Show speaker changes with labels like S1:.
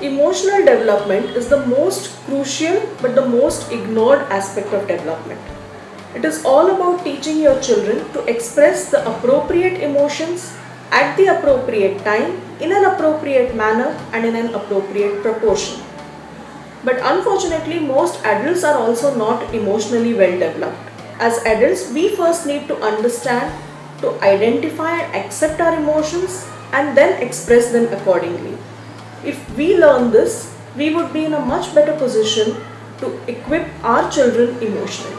S1: emotional development is the most crucial but the most ignored aspect of development. It is all about teaching your children to express the appropriate emotions at the appropriate time, in an appropriate manner, and in an appropriate proportion. But unfortunately, most adults are also not emotionally well developed. As adults, we first need to understand, to identify and accept our emotions, and then express them accordingly. If we learn this, we would be in a much better position to equip our children emotionally.